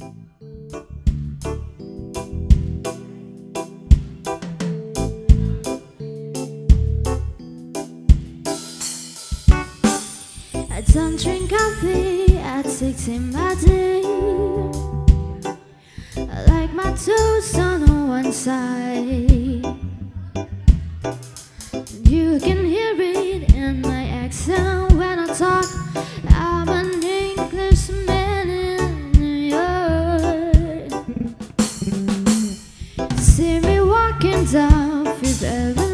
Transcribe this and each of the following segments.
I don't drink coffee at 6 in my day. I like my toast on one side see me walking down Fifth Avenue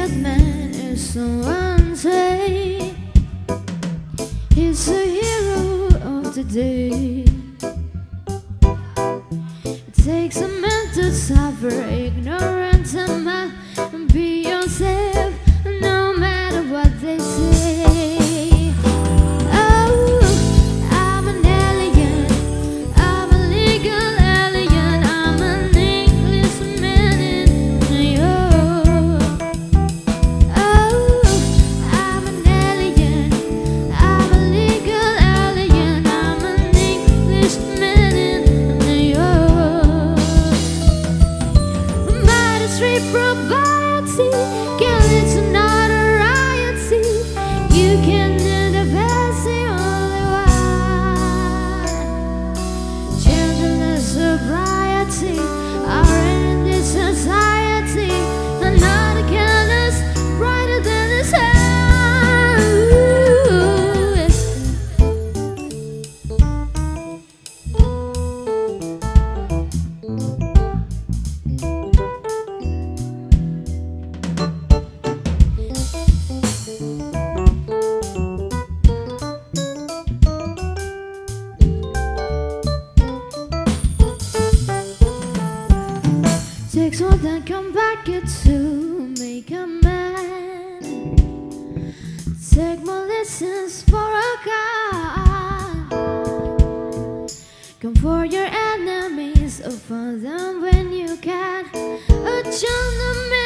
good man is someone say. He's a hero of the day. is takes more than come back to make a man. Take more lessons for a God. Come for your enemies, or for them when you can. A gentleman.